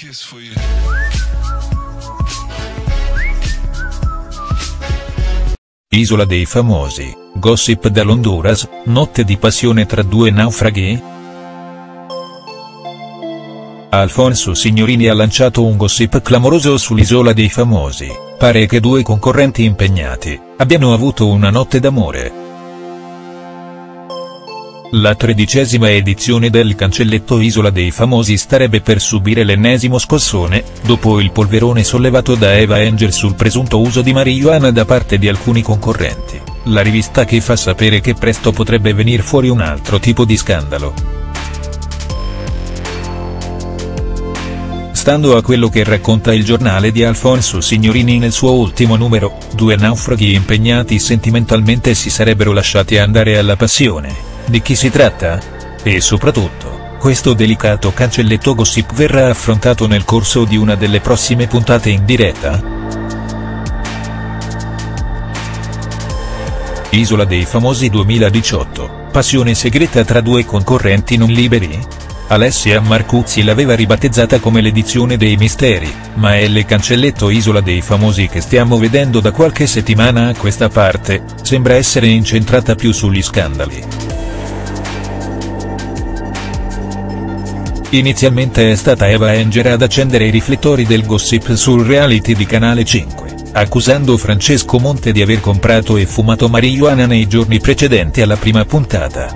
kiss for you. Isola dei famosi, gossip dall'Honduras, notte di passione tra due naufraghi? Alfonso Signorini ha lanciato un gossip clamoroso sull'Isola dei famosi, pare che due concorrenti impegnati, abbiano avuto una notte d'amore. La tredicesima edizione del cancelletto Isola dei Famosi starebbe per subire l'ennesimo scossone, dopo il polverone sollevato da Eva Angel sul presunto uso di marijuana da parte di alcuni concorrenti, la rivista che fa sapere che presto potrebbe venir fuori un altro tipo di scandalo. Stando a quello che racconta il giornale di Alfonso Signorini nel suo ultimo numero, due naufraghi impegnati sentimentalmente si sarebbero lasciati andare alla passione. Di chi si tratta? E soprattutto, questo delicato cancelletto gossip verrà affrontato nel corso di una delle prossime puntate in diretta? Isola dei Famosi 2018, passione segreta tra due concorrenti non liberi? Alessia Marcuzzi l'aveva ribattezzata come l'edizione dei misteri, ma è il cancelletto Isola dei Famosi che stiamo vedendo da qualche settimana a questa parte, sembra essere incentrata più sugli scandali. Inizialmente è stata Eva Enger ad accendere i riflettori del gossip sul reality di Canale 5, accusando Francesco Monte di aver comprato e fumato marijuana nei giorni precedenti alla prima puntata.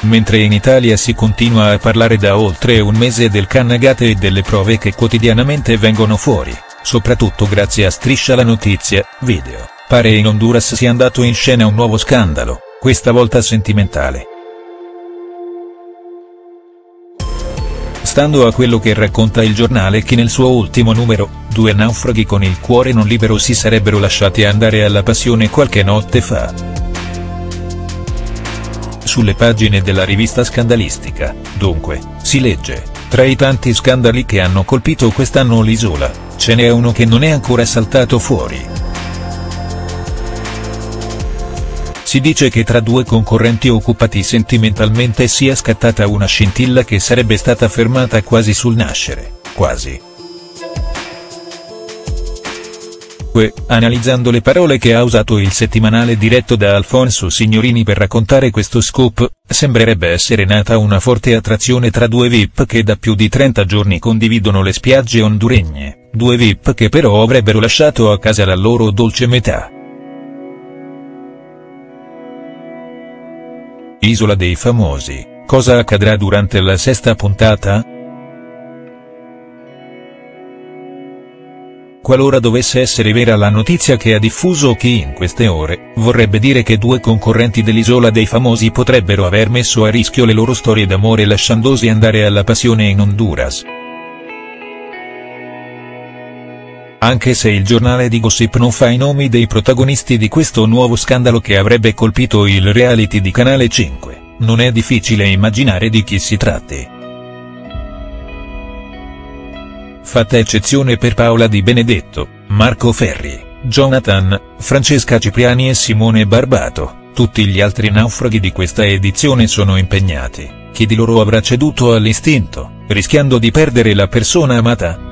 Mentre in Italia si continua a parlare da oltre un mese del Cannagate e delle prove che quotidianamente vengono fuori, soprattutto grazie a Striscia la notizia, video, pare in Honduras sia andato in scena un nuovo scandalo, questa volta sentimentale. Stando a quello che racconta il giornale che nel suo ultimo numero, due naufraghi con il cuore non libero si sarebbero lasciati andare alla passione qualche notte fa. Sulle pagine della rivista scandalistica, dunque, si legge, tra i tanti scandali che hanno colpito quest'anno l'isola, ce n'è uno che non è ancora saltato fuori. Si dice che tra due concorrenti occupati sentimentalmente sia scattata una scintilla che sarebbe stata fermata quasi sul nascere, quasi. Analizzando le parole che ha usato il settimanale diretto da Alfonso Signorini per raccontare questo scoop, sembrerebbe essere nata una forte attrazione tra due VIP che da più di 30 giorni condividono le spiagge honduregne, due VIP che però avrebbero lasciato a casa la loro dolce metà. Isola dei Famosi, cosa accadrà durante la sesta puntata?. Qualora dovesse essere vera la notizia che ha diffuso chi in queste ore, vorrebbe dire che due concorrenti dell'Isola dei Famosi potrebbero aver messo a rischio le loro storie d'amore lasciandosi andare alla passione in Honduras. Anche se il giornale di Gossip non fa i nomi dei protagonisti di questo nuovo scandalo che avrebbe colpito il reality di Canale 5, non è difficile immaginare di chi si tratti. Fatta eccezione per Paola Di Benedetto, Marco Ferri, Jonathan, Francesca Cipriani e Simone Barbato, tutti gli altri naufraghi di questa edizione sono impegnati, chi di loro avrà ceduto all'istinto, rischiando di perdere la persona amata?.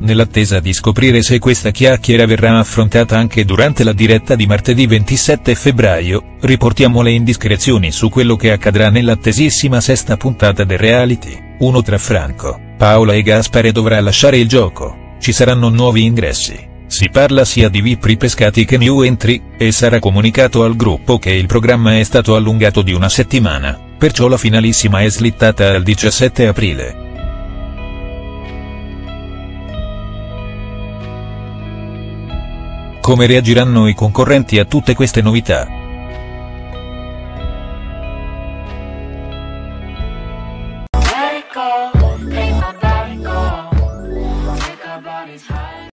Nell'attesa di scoprire se questa chiacchiera verrà affrontata anche durante la diretta di martedì 27 febbraio, riportiamo le indiscrezioni su quello che accadrà nell'attesissima sesta puntata del reality, uno tra Franco, Paola e Gaspare dovrà lasciare il gioco, ci saranno nuovi ingressi. Si parla sia di VIP ripescati che new entry, e sarà comunicato al gruppo che il programma è stato allungato di una settimana, perciò la finalissima è slittata al 17 aprile. Come reagiranno i concorrenti a tutte queste novità?.